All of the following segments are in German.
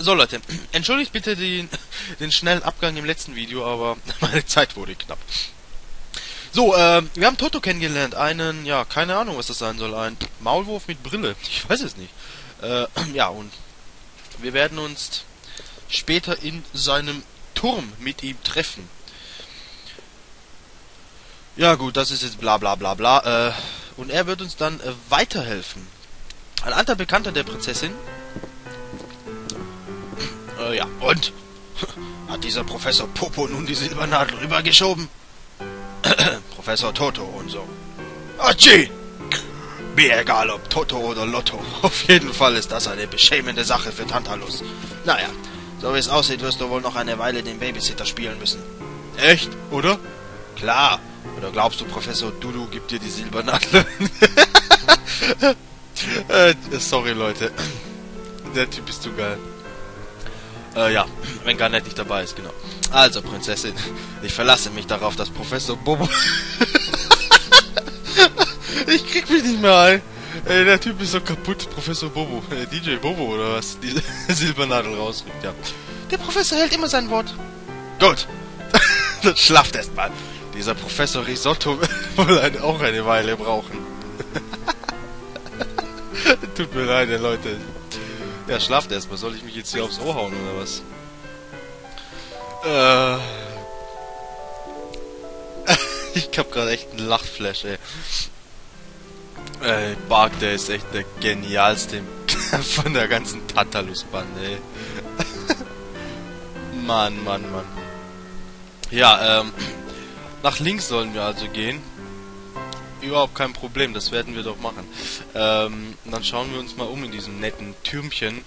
So Leute, entschuldigt bitte den, den schnellen Abgang im letzten Video, aber meine Zeit wurde knapp. So, äh, wir haben Toto kennengelernt. Einen, ja, keine Ahnung, was das sein soll. Ein Maulwurf mit Brille. Ich weiß es nicht. Äh, ja, und wir werden uns später in seinem Turm mit ihm treffen. Ja gut, das ist jetzt bla bla bla bla. Äh, und er wird uns dann äh, weiterhelfen. Ein alter Bekannter der Prinzessin. Äh, ja, und? Hat dieser Professor Popo nun die Silbernadel rübergeschoben? Professor Toto und so. Achi! Mir egal ob Toto oder Lotto. Auf jeden Fall ist das eine beschämende Sache für Tantalus. Naja, so wie es aussieht, wirst du wohl noch eine Weile den Babysitter spielen müssen. Echt, oder? Klar. Oder glaubst du, Professor Dudu gibt dir die Silbernadel? äh, sorry, Leute. Der Typ ist zu geil. Äh, ja, wenn Garnet nicht dabei ist, genau. Also, Prinzessin, ich verlasse mich darauf, dass Professor Bobo... ich krieg mich nicht mehr ein. Ey, der Typ ist so kaputt, Professor Bobo. Äh, DJ Bobo oder was? Diese Silbernadel rausrückt, ja. Der Professor hält immer sein Wort. Gut. Dann schlaft erst mal. Dieser Professor Risotto will auch eine Weile brauchen. Tut mir leid, Leute. Ja, schlaft erstmal. Soll ich mich jetzt hier aufs Ohr hauen oder was? Äh. ich hab gerade echt einen Lachflash, ey. Ey, Bark, der ist echt der genialste von der ganzen Tantalus-Bande, ey. Mann, Mann, Mann. Ja, ähm, nach links sollen wir also gehen. Überhaupt kein Problem, das werden wir doch machen. Ähm, dann schauen wir uns mal um in diesem netten Türmchen.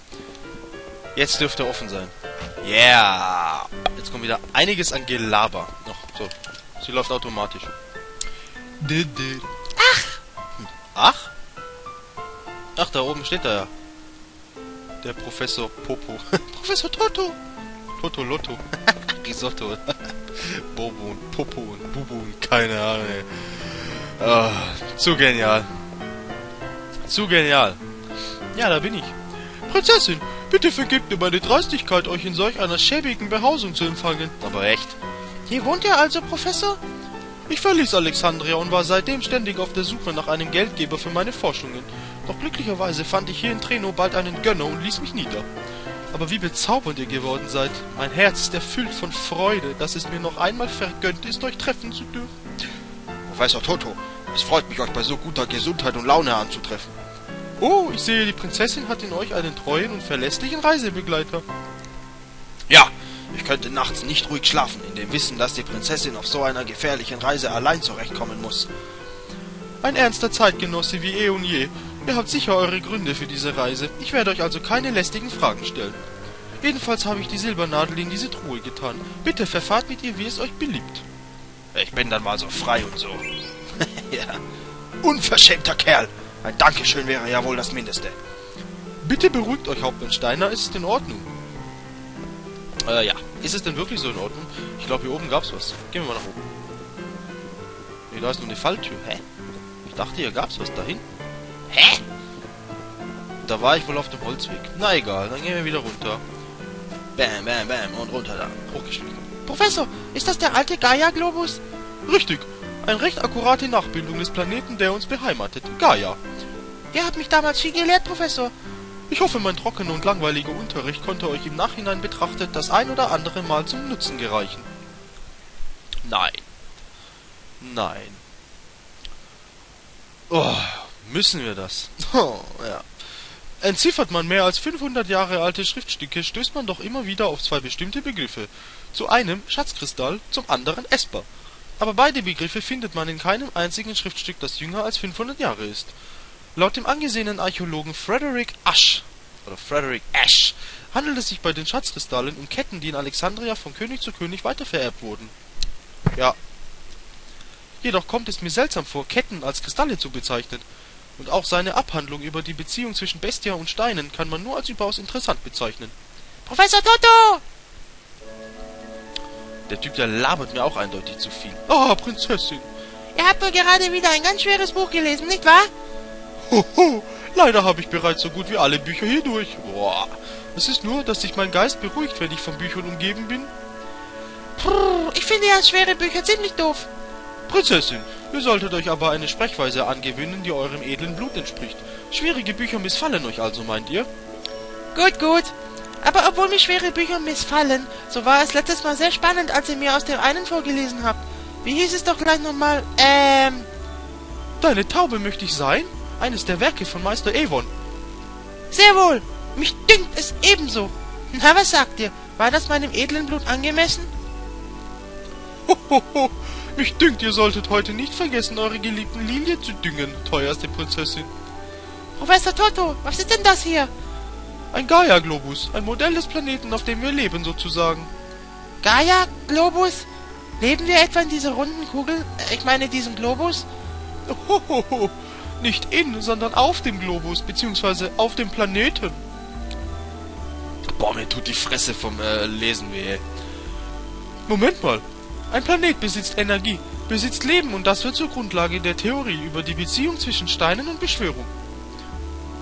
Jetzt dürfte offen sein. Yeah! Jetzt kommt wieder einiges an Gelaber. Noch, so. Sie läuft automatisch. Ach! Ach? Ach, da oben steht er ja. Der Professor Popo. Professor Toto! Toto Lotto. Risotto. Bobo und Popo und Bubu und keine Ahnung, ey. Oh, zu genial. Zu genial. Ja, da bin ich. Prinzessin, bitte vergebt mir meine Dreistigkeit, euch in solch einer schäbigen Behausung zu empfangen. Aber echt. Hier wohnt ihr also, Professor? Ich verließ Alexandria und war seitdem ständig auf der Suche nach einem Geldgeber für meine Forschungen. Doch glücklicherweise fand ich hier in Treno bald einen Gönner und ließ mich nieder. Aber wie bezaubernd ihr geworden seid. Mein Herz ist erfüllt von Freude, dass es mir noch einmal vergönnt ist, euch treffen zu dürfen. Professor Toto, es freut mich, euch bei so guter Gesundheit und Laune anzutreffen. Oh, ich sehe, die Prinzessin hat in euch einen treuen und verlässlichen Reisebegleiter. Ja, ich könnte nachts nicht ruhig schlafen, in dem Wissen, dass die Prinzessin auf so einer gefährlichen Reise allein zurechtkommen muss. Ein ernster Zeitgenosse wie eh und je. Ihr habt sicher eure Gründe für diese Reise. Ich werde euch also keine lästigen Fragen stellen. Jedenfalls habe ich die Silbernadel in diese Truhe getan. Bitte verfahrt mit ihr, wie es euch beliebt. Ich bin dann mal so frei und so. ja. Unverschämter Kerl. Ein Dankeschön wäre ja wohl das Mindeste. Bitte beruhigt euch, Hauptmann Steiner. Ist es in Ordnung? Äh, ja. Ist es denn wirklich so in Ordnung? Ich glaube, hier oben gab's was. Gehen wir mal nach oben. Nee, da ist nur eine Falltür. Hä? Ich dachte, hier gab's was dahin. Hä? Da war ich wohl auf dem Holzweg. Na egal, dann gehen wir wieder runter. Bam, bam, bam und runter da. Hochgeschwingt. Professor, ist das der alte Gaia-Globus? Richtig. Eine recht akkurate Nachbildung des Planeten, der uns beheimatet. Gaia. Der hat mich damals viel gelehrt, Professor. Ich hoffe, mein trockener und langweiliger Unterricht konnte euch im Nachhinein betrachtet das ein oder andere Mal zum Nutzen gereichen. Nein. Nein. Oh, müssen wir das? Oh, ja. Entziffert man mehr als 500 Jahre alte Schriftstücke, stößt man doch immer wieder auf zwei bestimmte Begriffe. Zu einem Schatzkristall, zum anderen Esper. Aber beide Begriffe findet man in keinem einzigen Schriftstück, das jünger als 500 Jahre ist. Laut dem angesehenen Archäologen Frederick Ash oder Frederick Ash handelt es sich bei den Schatzkristallen um Ketten, die in Alexandria von König zu König weitervererbt wurden. Ja. Jedoch kommt es mir seltsam vor, Ketten als Kristalle zu bezeichnen und auch seine Abhandlung über die Beziehung zwischen Bestia und Steinen kann man nur als überaus interessant bezeichnen. Professor Toto! Der Typ, der labert mir auch eindeutig zu viel. Ah, Prinzessin. Ihr habt wohl gerade wieder ein ganz schweres Buch gelesen, nicht wahr? Hoho, leider habe ich bereits so gut wie alle Bücher hier durch. Boah, Es ist nur, dass sich mein Geist beruhigt, wenn ich von Büchern umgeben bin. Puh, ich finde ja schwere Bücher ziemlich doof. Prinzessin, ihr solltet euch aber eine Sprechweise angewöhnen, die eurem edlen Blut entspricht. Schwierige Bücher missfallen euch also, meint ihr? Gut, gut. Aber obwohl mir schwere Bücher missfallen, so war es letztes Mal sehr spannend, als ihr mir aus dem einen vorgelesen habt. Wie hieß es doch gleich nochmal? Ähm... Deine Taube möchte ich sein? Eines der Werke von Meister Avon. Sehr wohl. Mich dünkt es ebenso. Na, was sagt ihr? War das meinem edlen Blut angemessen? Hohoho, mich dünkt, ihr solltet heute nicht vergessen, eure geliebten Lilie zu düngen, teuerste Prinzessin. Professor Toto, was ist denn das hier? Ein Gaia-Globus, ein Modell des Planeten, auf dem wir leben, sozusagen. Gaia? Globus? Leben wir etwa in dieser runden Kugel? Ich meine, diesem Globus? Hohoho, nicht in, sondern auf dem Globus, beziehungsweise auf dem Planeten. Boah, mir tut die Fresse vom äh, Lesen weh. Moment mal. Ein Planet besitzt Energie, besitzt Leben und das wird zur Grundlage der Theorie über die Beziehung zwischen Steinen und Beschwörung.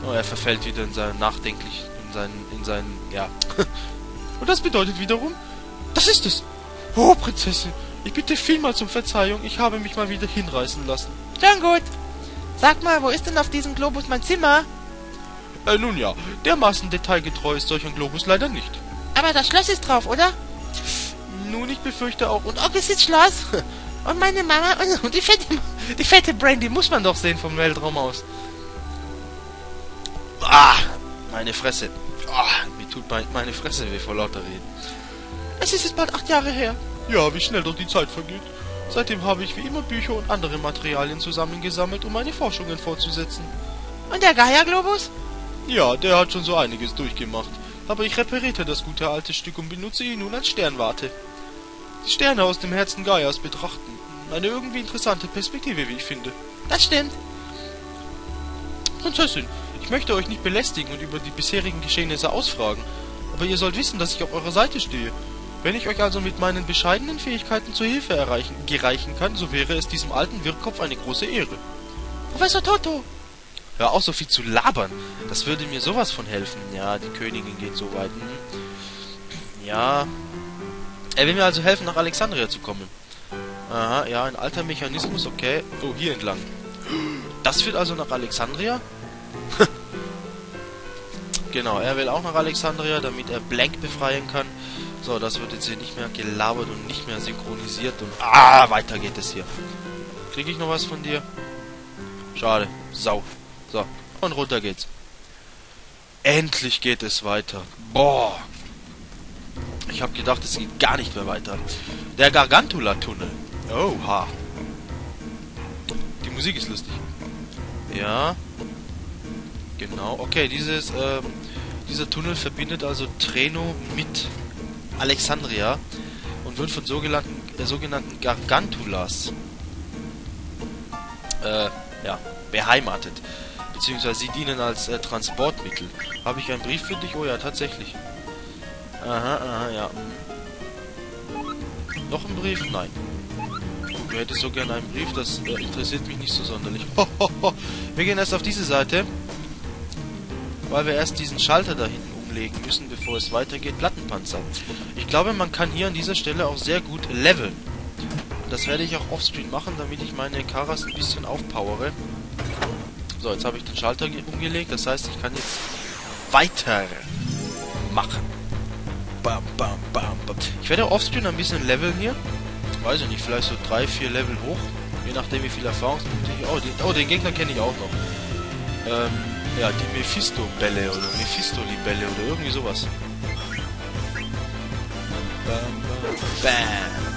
Oh, er verfällt wieder in sein nachdenklich, in seinen, in seinen, ja. und das bedeutet wiederum, das ist es. Oh, Prinzessin, ich bitte vielmals um Verzeihung, ich habe mich mal wieder hinreißen lassen. Schon gut. Sag mal, wo ist denn auf diesem Globus mein Zimmer? Äh, nun ja, dermaßen detailgetreu ist solch ein Globus leider nicht. Aber das Schloss ist drauf, oder? Nun, ich befürchte auch, und Und auch ist das Schloss. Und meine Mama und, die fette, die fette Brain, die muss man doch sehen vom Weltraum aus. Ah, meine Fresse. Ah, mir tut mein, meine Fresse weh vor lauter Reden. Es ist jetzt bald acht Jahre her. Ja, wie schnell doch die Zeit vergeht. Seitdem habe ich wie immer Bücher und andere Materialien zusammengesammelt, um meine Forschungen fortzusetzen. Und der Gaia-Globus? Ja, der hat schon so einiges durchgemacht. Aber ich reparierte das gute alte Stück und benutze ihn nun als Sternwarte. Die Sterne aus dem Herzen Gaias betrachten. Eine irgendwie interessante Perspektive, wie ich finde. Das stimmt. Prinzessin, ich möchte euch nicht belästigen und über die bisherigen Geschehnisse ausfragen, aber ihr sollt wissen, dass ich auf eurer Seite stehe. Wenn ich euch also mit meinen bescheidenen Fähigkeiten zur Hilfe erreichen, gereichen kann, so wäre es diesem alten Wirrkopf eine große Ehre. Professor Toto. Hör auf, so viel zu labern. Das würde mir sowas von helfen. Ja, die Königin geht so weit. Hm. Ja. Er will mir also helfen, nach Alexandria zu kommen. Aha, ja, ein alter Mechanismus, okay. Oh, hier entlang. Das führt also nach Alexandria? genau, er will auch nach Alexandria, damit er Blank befreien kann. So, das wird jetzt hier nicht mehr gelabert und nicht mehr synchronisiert und... Ah, weiter geht es hier. Kriege ich noch was von dir? Schade. Sau. So, und runter geht's. Endlich geht es weiter. Boah. Ich habe gedacht, es geht gar nicht mehr weiter. Der Gargantula-Tunnel. Oha. Die Musik ist lustig. Ja. Genau. Okay, dieses, ähm, dieser Tunnel verbindet also Treno mit Alexandria und wird von sogenannten, äh, sogenannten Gargantulas äh, ja, beheimatet. Beziehungsweise sie dienen als äh, Transportmittel. Habe ich einen Brief für dich? Oh ja, tatsächlich. Aha, aha, ja. Hm. Noch ein Brief? Nein. Du hättest so gerne einen Brief, das äh, interessiert mich nicht so sonderlich. wir gehen erst auf diese Seite, weil wir erst diesen Schalter da hinten umlegen müssen, bevor es weitergeht. Plattenpanzer. Ich glaube, man kann hier an dieser Stelle auch sehr gut leveln. Das werde ich auch offscreen machen, damit ich meine Karas ein bisschen aufpowere. So, jetzt habe ich den Schalter umgelegt. Das heißt, ich kann jetzt weiter machen. Bam, bam, bam, bam. Ich werde offscreen ein bisschen leveln hier. Weiß ich nicht, vielleicht so drei, vier Level hoch. Je nachdem, wie viel Erfahrungspunkte ich... Oh, den, oh, den Gegner kenne ich auch noch. Ähm, ja, die Mephisto-Bälle oder Mephistoli-Bälle oder irgendwie sowas. Bam, bam, bam.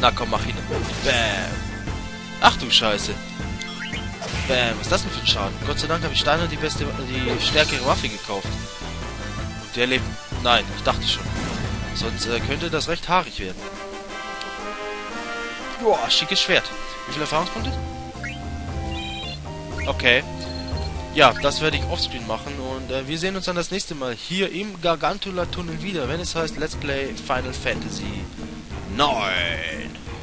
Na komm, mach ihn. Bam. Ach du Scheiße. Bam. Was ist das denn für ein Schaden? Gott sei Dank habe ich Steiner die beste, die stärkere Waffe gekauft. Und der lebt. Nein, ich dachte schon. Sonst äh, könnte das recht haarig werden. Boah, schickes Schwert. Wie viele Erfahrungspunkte? Okay. Ja, das werde ich offscreen machen und äh, wir sehen uns dann das nächste Mal hier im Gargantula-Tunnel wieder, wenn es heißt Let's Play Final Fantasy 9.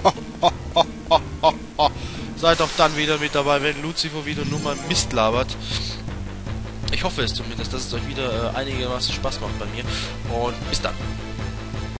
seid auch dann wieder mit dabei, wenn Lucifer wieder nur mal Mist labert. Ich hoffe es zumindest, dass es euch wieder äh, einigermaßen Spaß macht bei mir. Und bis dann.